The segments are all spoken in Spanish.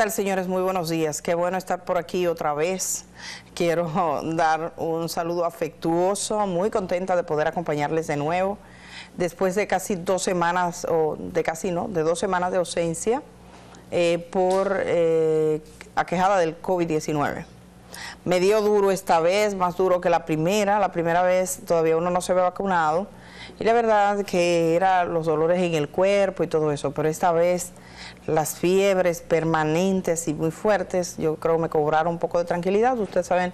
tal, señores? Muy buenos días. Qué bueno estar por aquí otra vez. Quiero dar un saludo afectuoso, muy contenta de poder acompañarles de nuevo. Después de casi dos semanas, o de casi no, de dos semanas de ausencia eh, por eh, aquejada del COVID-19. Me dio duro esta vez, más duro que la primera. La primera vez todavía uno no se ve vacunado. Y la verdad que eran los dolores en el cuerpo y todo eso, pero esta vez las fiebres permanentes y muy fuertes, yo creo me cobraron un poco de tranquilidad. Ustedes saben,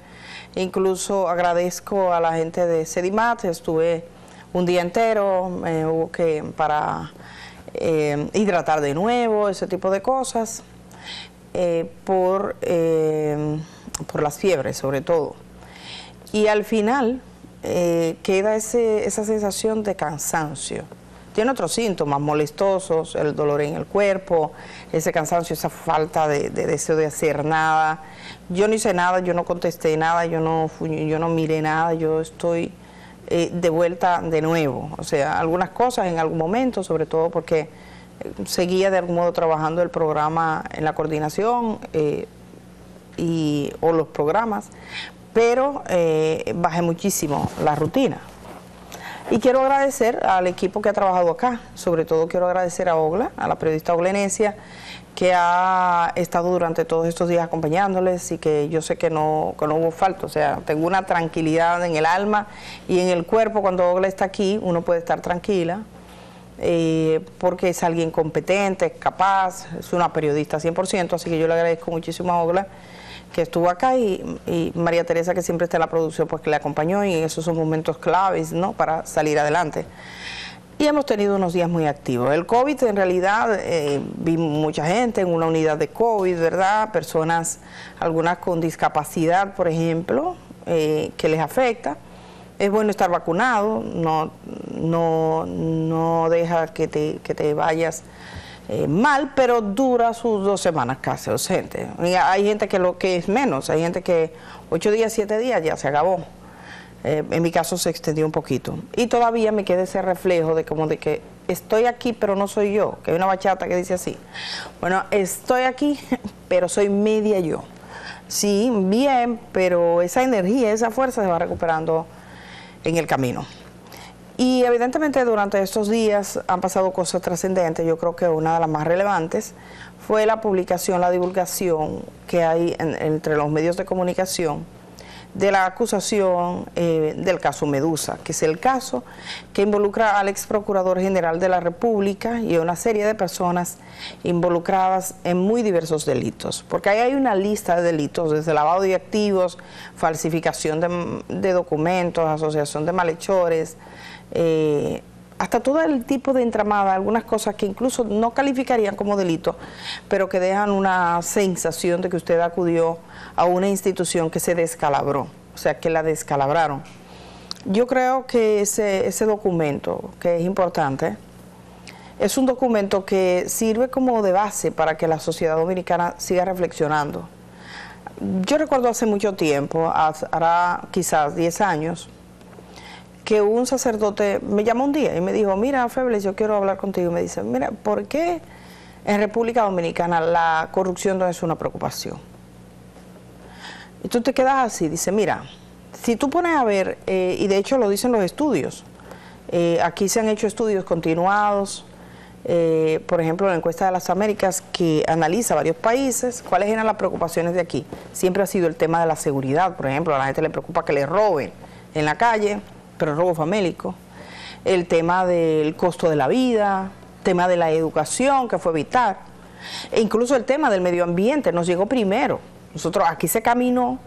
incluso agradezco a la gente de Sedimat, estuve un día entero, me hubo que para eh, hidratar de nuevo, ese tipo de cosas, eh, por, eh, por las fiebres sobre todo. Y al final queda ese, esa sensación de cansancio tiene otros síntomas molestosos, el dolor en el cuerpo, ese cansancio, esa falta de, deseo de hacer nada. Yo no hice nada, yo no contesté nada, yo no, yo no miré nada, yo estoy eh, de vuelta de nuevo. O sea, algunas cosas en algún momento, sobre todo porque eh, seguía de algún modo trabajando el programa en la coordinación eh, y, o los programas, pero bajé muchísimo la rutina. Y quiero agradecer al equipo que ha trabajado acá, sobre todo quiero agradecer a Ogla, a la periodista Oglenecia, que ha estado durante todos estos días acompañándoles y que yo sé que no, que no hubo falta, o sea, tengo una tranquilidad en el alma y en el cuerpo. Cuando Ogla está aquí, uno puede estar tranquila, eh, porque es alguien competente, capaz, es una periodista 100%, así que yo le agradezco muchísimo a Ogla que estuvo acá y, María Teresa que siempre está en la producción pues que le acompañó y esos son momentos claves ¿no? para salir adelante. Y hemos tenido unos días muy activos. El COVID en realidad eh, vi mucha gente en una unidad de COVID, ¿verdad? Personas, algunas con discapacidad, por ejemplo, eh, que les afecta. Es bueno estar vacunado, no, no, no deja que te, que te vayas eh, mal, pero dura sus dos semanas casi ausente. hay gente que lo que es menos, hay gente que ocho días, siete días ya se acabó. Eh, en mi caso se extendió un poquito. Y todavía me queda ese reflejo de como de que estoy aquí, pero no soy yo, que hay una bachata que dice así. Bueno, estoy aquí, pero soy media yo. Sí, bien, pero esa energía, esa fuerza se va recuperando en el camino. Y evidentemente durante estos días han pasado cosas trascendentes. Yo creo que una de las más relevantes fue la publicación, la divulgación que hay entre los medios de comunicación de la acusación eh, del caso Medusa, que es el caso que involucra al ex procurador general de la República y a una serie de personas involucradas en muy diversos delitos, porque ahí hay una lista de delitos, desde lavado de activos, falsificación de, de documentos, asociación de malhechores, eh, hasta todo el tipo de entramada, algunas cosas que incluso no calificarían como delito, pero que dejan una sensación de que usted acudió a una institución que se descalabró, o sea, que la descalabraron. Yo creo que ese, ese documento, que es importante, es un documento que sirve como de base para que la sociedad dominicana siga reflexionando. Yo recuerdo hace mucho tiempo, hará quizás 10 años, que un sacerdote me llamó un día y me dijo, mira, Febles, yo quiero hablar contigo. Y me dice, mira, ¿por qué en República Dominicana la corrupción no es una preocupación? Y tú te quedas así, dice, mira, si tú pones a ver, eh, y de hecho lo dicen los estudios, eh, aquí se han hecho estudios continuados, eh, por ejemplo, la encuesta de las Américas que analiza varios países, cuáles eran las preocupaciones de aquí. Siempre ha sido el tema de la seguridad, por ejemplo, a la gente le preocupa que le roben en la calle, pero robo famélico, el tema del costo de la vida, tema de la educación, que fue vital, e incluso el tema del medio ambiente nos llegó primero. Nosotros aquí se caminó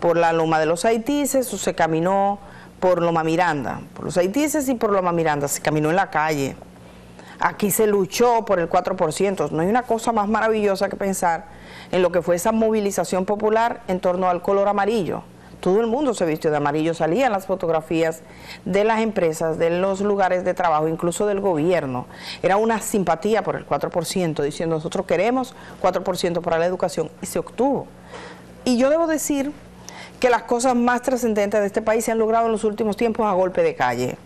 por la Loma de los Haitises o se caminó por Loma Miranda, por los Haitises y por Loma Miranda, se caminó en la calle. Aquí se luchó por el 4%. No hay una cosa más maravillosa que pensar en lo que fue esa movilización popular en torno al color amarillo todo el mundo se vistió de amarillo, salían las fotografías de las empresas, de los lugares de trabajo, incluso del gobierno. Era una simpatía por el 4%, diciendo nosotros queremos 4% para la educación y se obtuvo. Y yo debo decir que las cosas más trascendentes de este país se han logrado en los últimos tiempos a golpe de calle.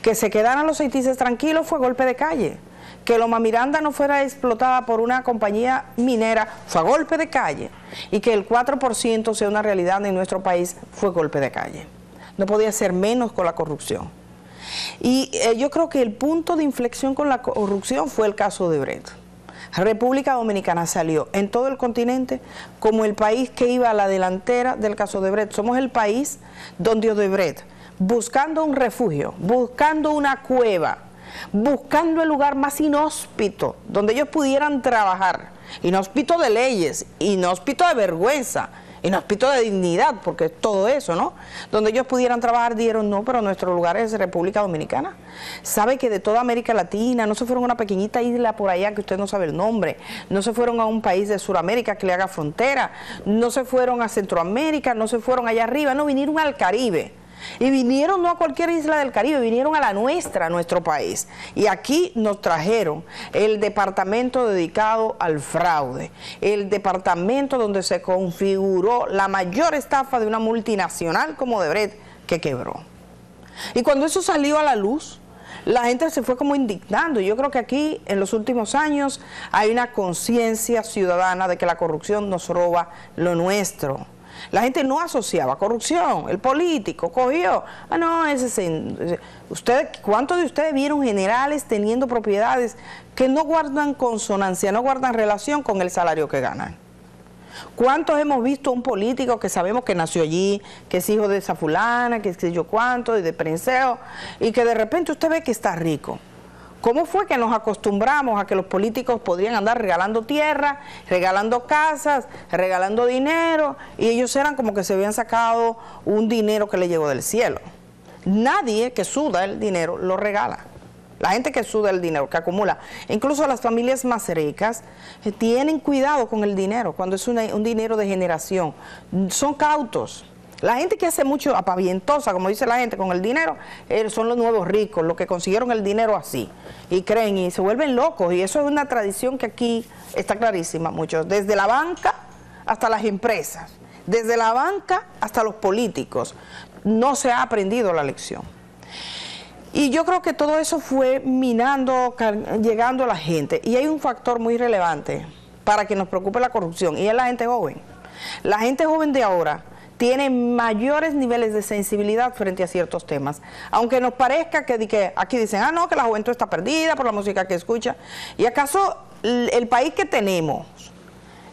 Que se quedaran los haitises tranquilos fue golpe de calle. Que Loma Miranda no fuera explotada por una compañía minera fue a golpe de calle y que el 4% sea una realidad en nuestro país fue golpe de calle. No podía ser menos con la corrupción. Y eh, yo creo que el punto de inflexión con la corrupción fue el caso de Brett. República Dominicana salió en todo el continente como el país que iba a la delantera del caso de Brett. Somos el país donde Odebrecht, buscando un refugio, buscando una cueva, buscando el lugar más inhóspito donde ellos pudieran trabajar, inhóspito de leyes, inhóspito de vergüenza, inhóspito de dignidad, porque es todo eso, ¿no? Donde ellos pudieran trabajar, dieron no, pero nuestro lugar es República Dominicana. Sabe que de toda América Latina, no se fueron a una pequeñita isla por allá que usted no sabe el nombre, no se fueron a un país de Sudamérica que le haga frontera, no se fueron a Centroamérica, no se fueron allá arriba, no vinieron al Caribe y vinieron no a cualquier isla del Caribe, vinieron a la nuestra, a nuestro país. Y aquí nos trajeron el departamento dedicado al fraude, el departamento donde se configuró la mayor estafa de una multinacional como Debret que quebró. Y cuando eso salió a la luz, la gente se fue como indignando. Yo creo que aquí en los últimos años hay una conciencia ciudadana de que la corrupción nos roba lo nuestro. La gente no asociaba corrupción, el político cogió, ah no, ese usted, ¿cuántos de ustedes vieron generales teniendo propiedades que no guardan consonancia, no guardan relación con el salario que ganan? ¿Cuántos hemos visto un político que sabemos que nació allí, que es hijo de esa fulana, que es que yo cuánto, y de prenseo, y que de repente usted ve que está rico? ¿Cómo fue que nos acostumbramos a que los políticos podían andar regalando tierra, regalando casas, regalando dinero y ellos eran como que se habían sacado un dinero que le llegó del cielo? Nadie que suda el dinero lo regala. La gente que suda el dinero, que acumula, incluso las familias más ricas, eh, tienen cuidado con el dinero cuando es un dinero de generación. Son cautos la gente que hace mucho apavientosa, como dice la gente, con el dinero, eh, son los nuevos ricos, los que consiguieron el dinero así. Y creen y se vuelven locos. Y eso es una tradición que aquí está clarísima, muchos. Desde la banca hasta las empresas, desde la banca hasta los políticos. No se ha aprendido la lección. Y yo creo que todo eso fue minando, llegando a la gente. Y hay un factor muy relevante para que nos preocupe la corrupción, y es la gente joven. La gente joven de ahora tiene mayores niveles de sensibilidad frente a ciertos temas. Aunque nos parezca que, aquí dicen, ah, no, que la juventud está perdida por la música que escucha. ¿Y acaso el país que tenemos,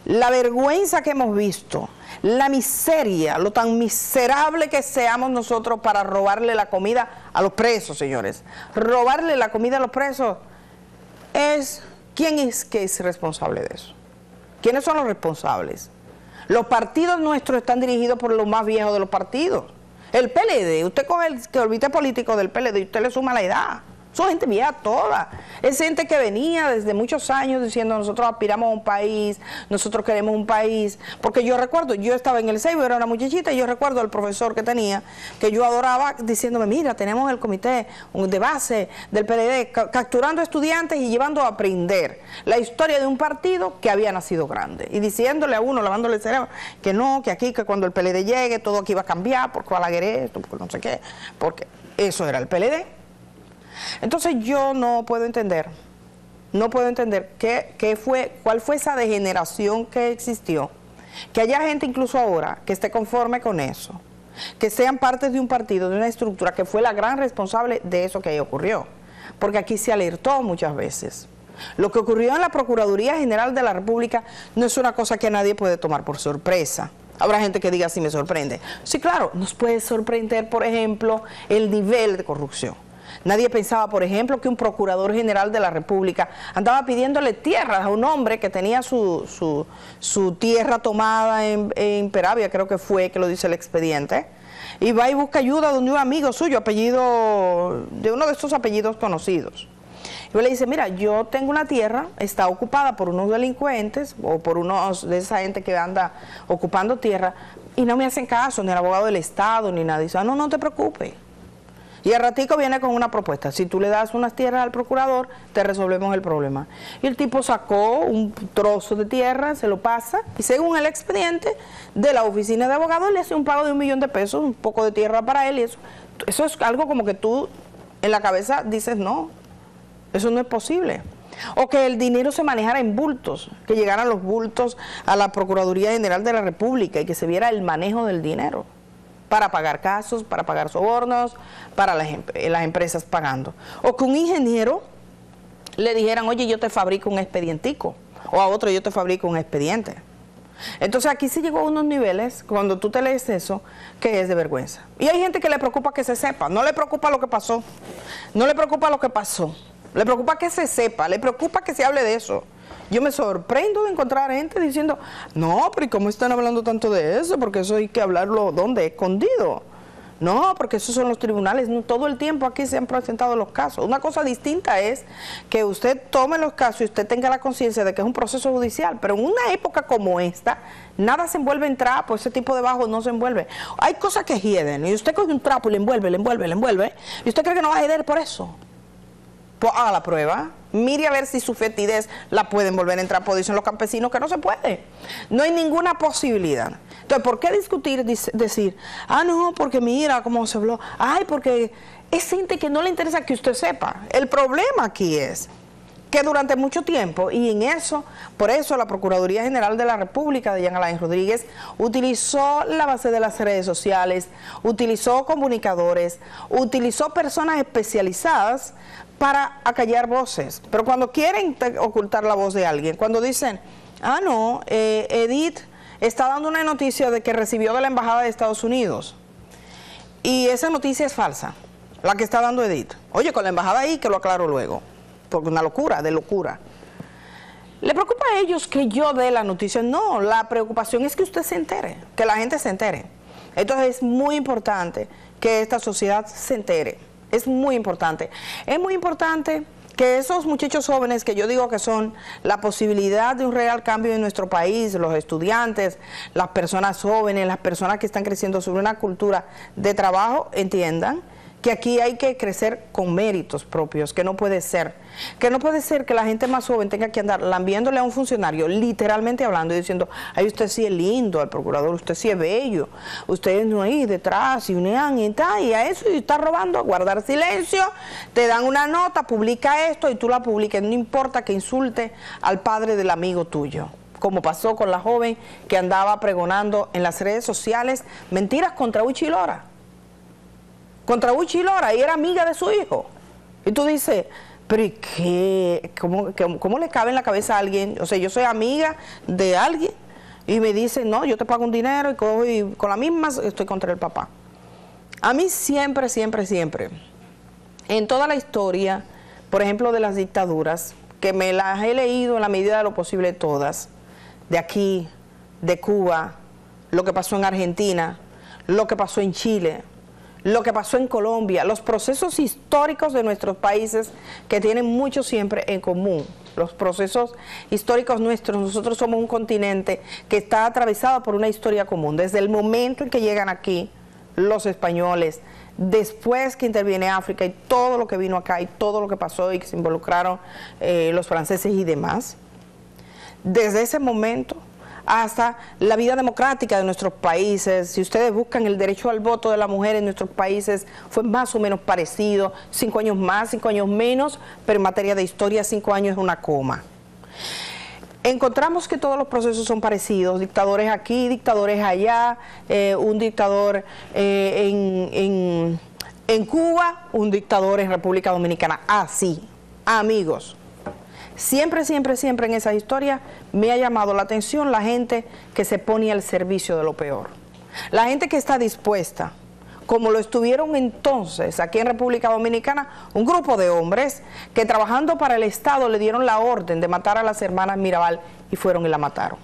la vergüenza que hemos visto, la miseria, lo tan miserable que seamos nosotros para robarle la comida a los presos, señores. Robarle la comida a los presos es, ¿quién es que es responsable de eso? ¿Quiénes son los responsables? Los partidos nuestros están dirigidos por los más viejos de los partidos. El PLD, usted coge el que olvide político del PLD y usted le suma la edad. Son gente vieja toda. Es gente que venía desde muchos años diciendo nosotros aspiramos a un país, nosotros queremos un país. Porque yo recuerdo, yo estaba en el Seibo, era una muchachita, y yo recuerdo al profesor que tenía, que yo adoraba, diciéndome, mira, tenemos el comité de base del PLD, capturando estudiantes y llevando a aprender la historia de un partido que había nacido grande. Y diciéndole a uno, lavándole el cerebro, que no, que aquí, que cuando el PLD llegue, todo aquí va a cambiar, porque Balaguer esto, porque no sé qué, porque eso era el PLD. Entonces yo no puedo entender, no puedo entender qué, fue, cuál fue esa degeneración que existió, que haya gente incluso ahora que esté conforme con eso, que sean parte de un partido, de una estructura que fue la gran responsable de eso que ahí ocurrió, porque aquí se alertó muchas veces. Lo que ocurrió en la Procuraduría General de la República no es una cosa que nadie puede tomar por sorpresa. Habrá gente que diga si me sorprende. Sí, claro, nos puede sorprender, por ejemplo, el nivel de corrupción. Nadie pensaba, por ejemplo, que un procurador general de la República andaba pidiéndole tierras a un hombre que tenía su, su, tierra tomada en, Peravia, creo que fue, que lo dice el expediente, y va y busca ayuda donde un amigo suyo, apellido, de uno de estos apellidos conocidos. Y le dice, mira, yo tengo una tierra, está ocupada por unos delincuentes o por unos de esa gente que anda ocupando tierra y no me hacen caso, ni el abogado del Estado, ni nada. dice, ah, no, no te preocupes. Y el ratico viene con una propuesta. Si tú le das unas tierras al procurador, te resolvemos el problema. Y el tipo sacó un trozo de tierra, se lo pasa, y según el expediente de la oficina de abogados, le hace un pago de un millón de pesos, un poco de tierra para él, y eso, eso es algo como que tú en la cabeza dices, no, eso no es posible. o que el dinero se manejara en bultos, que llegaran los bultos a la Procuraduría General de la República y que se viera el manejo del dinero para pagar casos, para pagar sobornos, para las, las empresas pagando. O que un ingeniero le dijeran, oye, yo te fabrico un expedientico, o a otro yo te fabrico un expediente. Entonces aquí se llegó a unos niveles, cuando tú te lees eso, que es de vergüenza. Y hay gente que le preocupa que se sepa, no le preocupa lo que pasó, no le preocupa lo que pasó. Le preocupa que se sepa, le preocupa que se hable de eso. Yo me sorprendo de encontrar gente diciendo, no, pero ¿y cómo están hablando tanto de eso? Porque eso hay que hablarlo, ¿dónde? Escondido. No, porque esos son los tribunales. todo el tiempo aquí se han presentado los casos. Una cosa distinta es que usted tome los casos y usted tenga la conciencia de que es un proceso judicial. Pero en una época como esta, nada se envuelve en trapo, ese tipo de bajo no se envuelve. Hay cosas que hieden y usted coge un trapo y le envuelve, le envuelve, le envuelve. Y usted cree que no va a hieder por eso pues haga la prueba, mire a ver si su fetidez la pueden volver a entrar, dicen los campesinos que no se puede. No hay ninguna posibilidad. Entonces, ¿por qué discutir, decir, ah, no, porque mira cómo se habló, ay, porque es gente que no le interesa que usted sepa. El problema aquí es que durante mucho tiempo, y en eso, por eso la Procuraduría General de la República de Jean Alain Rodríguez utilizó la base de las redes sociales, utilizó comunicadores, utilizó personas especializadas para acallar voces. Pero cuando quieren ocultar la voz de alguien, cuando dicen, ah, no, eh, Edith está dando una noticia de que recibió de la Embajada de Estados Unidos, y esa noticia es falsa, la que está dando Edith. Oye, con la Embajada ahí, que lo aclaro luego, porque una locura, de locura. ¿Le preocupa a ellos que yo dé la noticia? No, la preocupación es que usted se entere, que la gente se entere. Entonces es muy importante que esta sociedad se entere. Es muy importante. Es muy importante que esos muchachos jóvenes que yo digo que son la posibilidad de un real cambio en nuestro país, los estudiantes, las personas jóvenes, las personas que están creciendo sobre una cultura de trabajo, entiendan que aquí hay que crecer con méritos propios, que no puede ser, que no puede ser que la gente más joven tenga que andar lambiéndole a un funcionario, literalmente hablando y diciendo, ay, usted sí es lindo, al procurador, usted sí es bello, usted no ahí detrás y unean y tal, y a eso y está robando, guardar silencio, te dan una nota, publica esto y tú la publiques, no importa que insulte al padre del amigo tuyo como pasó con la joven que andaba pregonando en las redes sociales mentiras contra Uchilora contra Uchi Lora y era amiga de su hijo. Y tú dices, pero ¿y qué? ¿Cómo, le cabe en la cabeza a alguien? O sea, yo soy amiga de alguien y me dice, no, yo te pago un dinero y, con la misma estoy contra el papá. A mí siempre, siempre, siempre, en toda la historia, por ejemplo, de las dictaduras, que me las he leído en la medida de lo posible todas, de aquí, de Cuba, lo que pasó en Argentina, lo que pasó en Chile, lo que pasó en Colombia, los procesos históricos de nuestros países que tienen mucho siempre en común. Los procesos históricos nuestros, nosotros somos un continente que está atravesado por una historia común. Desde el momento en que llegan aquí los españoles, después que interviene África y todo lo que vino acá y todo lo que pasó y que se involucraron eh, los franceses y demás, desde ese momento hasta la vida democrática de nuestros países. Si ustedes buscan el derecho al voto de la mujer en nuestros países, fue más o menos parecido, cinco años más, cinco años menos, pero en materia de historia cinco años es una coma. Encontramos que todos los procesos son parecidos, dictadores aquí, dictadores allá, eh, un dictador eh, en, en Cuba, un dictador en República Dominicana, así, amigos. Siempre, siempre, siempre en esa historia me ha llamado la atención la gente que se pone al servicio de lo peor. La gente que está dispuesta, como lo estuvieron entonces aquí en República Dominicana, un grupo de hombres que trabajando para el Estado le dieron la orden de matar a las hermanas Mirabal y fueron y la mataron.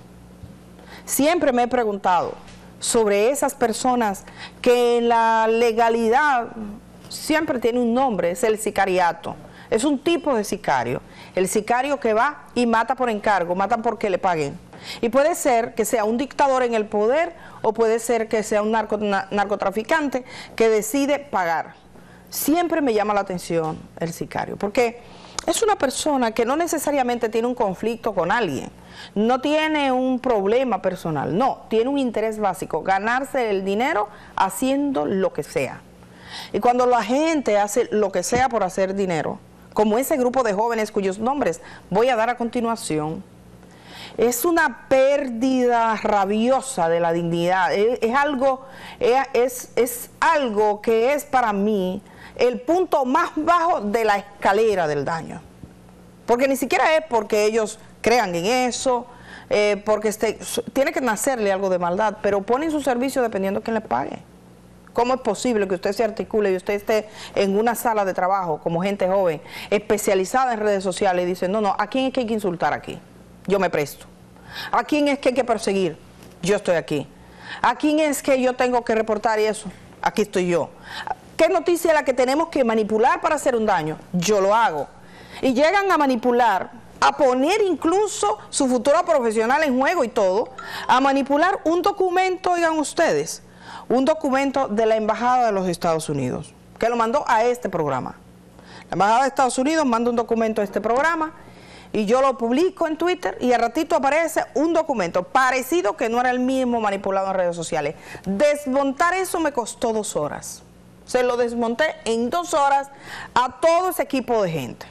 Siempre me he preguntado sobre esas personas que en la legalidad siempre tiene un nombre, es el sicariato. Es un tipo de sicario el sicario que va y mata por encargo, mata porque le paguen. Y puede ser que sea un dictador en el poder o puede ser que sea un narcotraficante que decide pagar. Siempre me llama la atención el sicario, porque es una persona que no necesariamente tiene un conflicto con alguien, no tiene un problema personal, no, tiene un interés básico, ganarse el dinero haciendo lo que sea. Y cuando la gente hace lo que sea por hacer dinero, como ese grupo de jóvenes cuyos nombres voy a dar a continuación, es una pérdida rabiosa de la dignidad. Es, algo, es, es algo que es para mí el punto más bajo de la escalera del daño. Porque ni siquiera es porque ellos crean en eso, eh, porque este, tiene que nacerle algo de maldad, pero ponen su servicio dependiendo de quién le pague. ¿Cómo es posible que usted se articule y usted esté en una sala de trabajo como gente joven, especializada en redes sociales y dice, no, no, ¿a quién es que hay que insultar aquí? Yo me presto. ¿A quién es que hay que perseguir? Yo estoy aquí. ¿A quién es que yo tengo que reportar y eso? Aquí estoy yo. ¿Qué noticia es la que tenemos que manipular para hacer un daño? Yo lo hago. Y llegan a manipular, a poner incluso su futuro profesional en juego y todo, a manipular un documento, oigan ustedes, un documento de la Embajada de los Estados Unidos, que lo mandó a este programa. La Embajada de Estados Unidos manda un documento a este programa y yo lo publico en Twitter y al ratito aparece un documento parecido que no era el mismo manipulado en redes sociales. Desmontar eso me costó dos horas. Se lo desmonté en dos horas a todo ese equipo de gente.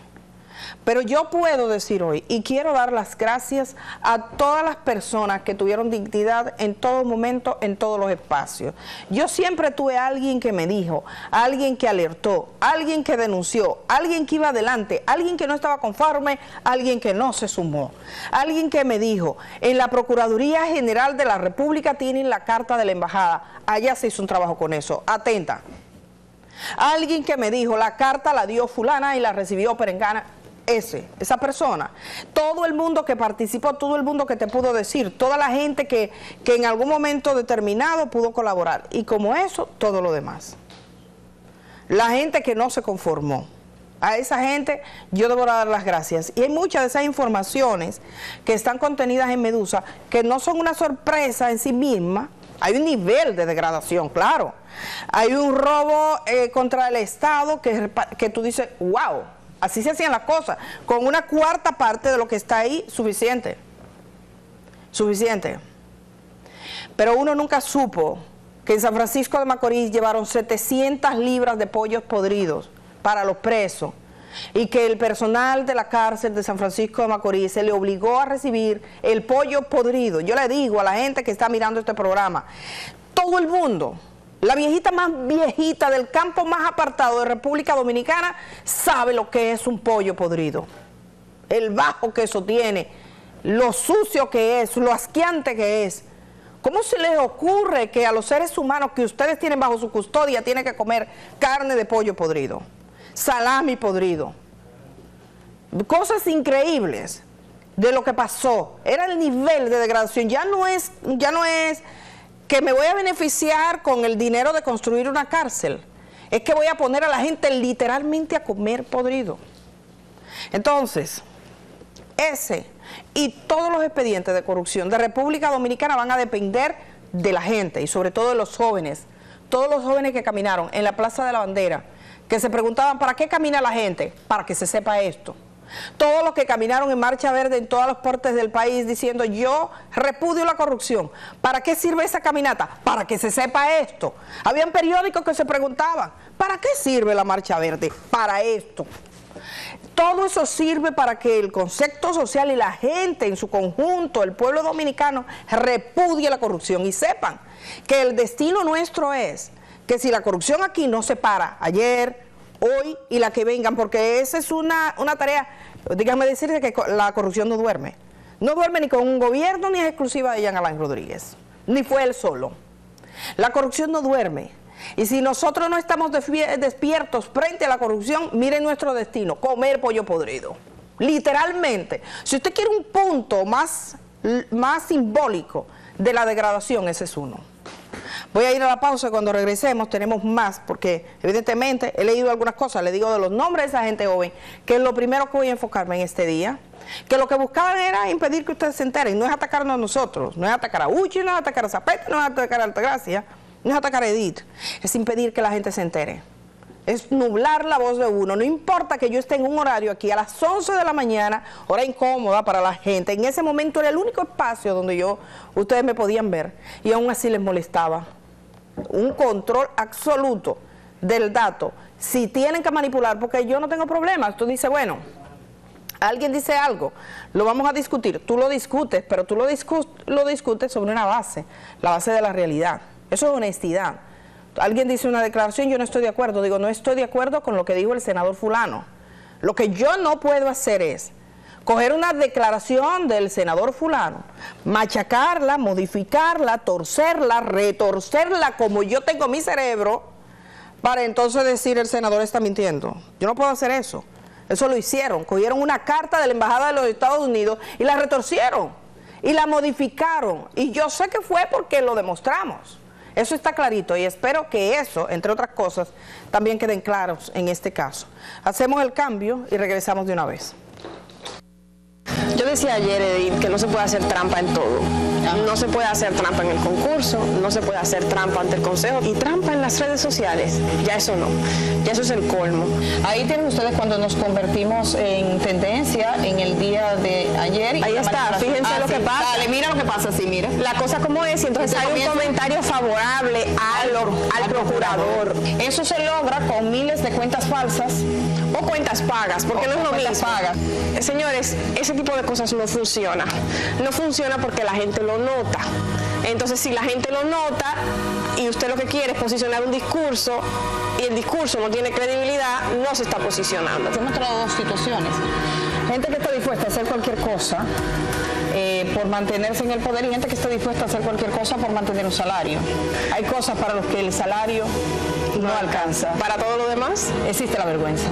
Pero yo puedo decir hoy, y quiero dar las gracias a todas las personas que tuvieron dignidad en todo momento, en todos los espacios. Yo siempre tuve a alguien que me dijo, alguien que alertó, alguien que denunció, alguien que iba adelante, alguien que no estaba conforme, alguien que no se sumó, alguien que me dijo, en la Procuraduría General de la República tienen la carta de la embajada, allá se hizo un trabajo con eso, atenta. Alguien que me dijo, la carta la dio fulana y la recibió perengana, ese, esa persona, todo el mundo que participó, todo el mundo que te pudo decir, toda la gente que, que en algún momento determinado pudo colaborar. Y como eso, todo lo demás. La gente que no se conformó. A esa gente yo debo dar las gracias. Y hay muchas de esas informaciones que están contenidas en Medusa que no son una sorpresa en sí misma. Hay un nivel de degradación, claro. Hay un robo eh, contra el Estado que, que tú dices, wow, Así se hacían las cosas. Con una cuarta parte de lo que está ahí, suficiente. Suficiente. Pero uno nunca supo que en San Francisco de Macorís llevaron 700 libras de pollos podridos para los presos y que el personal de la cárcel de San Francisco de Macorís se le obligó a recibir el pollo podrido. Yo le digo a la gente que está mirando este programa, todo el mundo la viejita más viejita del campo más apartado de República Dominicana sabe lo que es un pollo podrido. El bajo que eso tiene, lo sucio que es, lo asqueante que es. ¿Cómo se les ocurre que a los seres humanos que ustedes tienen bajo su custodia tienen que comer carne de pollo podrido, salami podrido? Cosas increíbles de lo que pasó. Era el nivel de degradación. Ya no es, ya no es que me voy a beneficiar con el dinero de construir una cárcel. Es que voy a poner a la gente literalmente a comer podrido. Entonces, ese y todos los expedientes de corrupción de República Dominicana van a depender de la gente y sobre todo de los jóvenes. Todos los jóvenes que caminaron en la Plaza de la Bandera, que se preguntaban, ¿para qué camina la gente? Para que se sepa esto. Todos los que caminaron en marcha verde en todas las partes del país diciendo yo repudio la corrupción. ¿Para qué sirve esa caminata? Para que se sepa esto. Habían periódicos que se preguntaban, ¿para qué sirve la marcha verde? Para esto. Todo eso sirve para que el concepto social y la gente en su conjunto, el pueblo dominicano, repudie la corrupción y sepan que el destino nuestro es que si la corrupción aquí no se para ayer, hoy y la que vengan, porque esa es una, una tarea, dígame decirle que la corrupción no duerme. No duerme ni con un gobierno ni es exclusiva de Jean Alain Rodríguez, ni fue él solo. La corrupción no duerme. Y si nosotros no estamos despiertos frente a la corrupción, miren nuestro destino, comer pollo podrido. Literalmente. Si usted quiere un punto más, más simbólico de la degradación, ese es uno. Voy a ir a la pausa cuando regresemos tenemos más, porque evidentemente he leído algunas cosas, le digo de los nombres de esa gente joven, que es lo primero que voy a enfocarme en este día, que lo que buscaban era impedir que ustedes se enteren, no es atacarnos a nosotros, no es atacar a Uchi, no es atacar a Zapete, no es atacar a Altagracia, no es atacar a Edith, es impedir que la gente se entere es nublar la voz de uno. No importa que yo esté en un horario aquí a las 11 de la mañana, hora incómoda para la gente. En ese momento era el único espacio donde yo, ustedes me podían ver y aún así les molestaba. Un control absoluto del dato, si tienen que manipular, porque yo no tengo problema, tú dices, bueno, alguien dice algo, lo vamos a discutir, tú lo discutes, pero tú lo, lo discutes sobre una base, la base de la realidad. Eso es honestidad. Alguien dice una declaración, yo no estoy de acuerdo, digo, no estoy de acuerdo con lo que dijo el senador fulano. Lo que yo no puedo hacer es coger una declaración del senador fulano, machacarla, modificarla, torcerla, retorcerla como yo tengo mi cerebro, para entonces decir el senador está mintiendo. Yo no puedo hacer eso. Eso lo hicieron. Cogieron una carta de la Embajada de los Estados Unidos y la retorcieron y la modificaron. Y yo sé que fue porque lo demostramos. Eso está clarito y espero que eso, entre otras cosas, también queden claros en este caso. Hacemos el cambio y regresamos de una vez. Yo decía ayer, Edith, que no se puede hacer trampa en todo. No se puede hacer trampa en el concurso, no se puede hacer trampa ante el consejo y trampa en las redes sociales. Ya eso no, ya eso es el colmo. Ahí tienen ustedes cuando nos convertimos en tendencia en el día de ayer. Ahí está, fíjense ah, lo que pasa. Dale, mira lo que pasa, sí, mira. La cosa como es, y entonces hay un comentario favorable al, al, procurador. Eso se logra con miles de cuentas falsas o cuentas pagas, porque no es lo mismo. Pagas. Señores, ese tipo de cosas no funciona. No funciona porque la gente lo nota. Entonces, si la gente lo nota y usted lo que quiere es posicionar un discurso y el discurso no tiene credibilidad, no se está posicionando. Hemos traído dos situaciones. Gente que está dispuesta a hacer cualquier cosa eh, por mantenerse en el poder y gente que está dispuesta a hacer cualquier cosa por mantener un salario. Hay cosas para los que el salario no alcanza. Para todo lo demás existe la vergüenza.